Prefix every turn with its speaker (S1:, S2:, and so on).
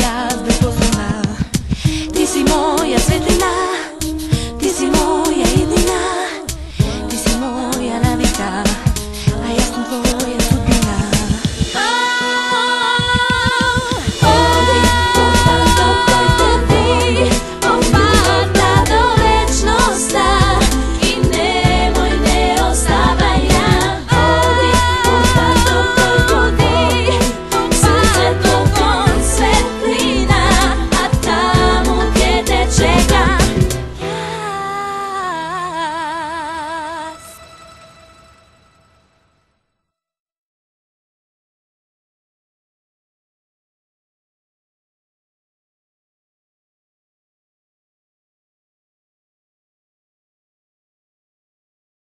S1: playas the.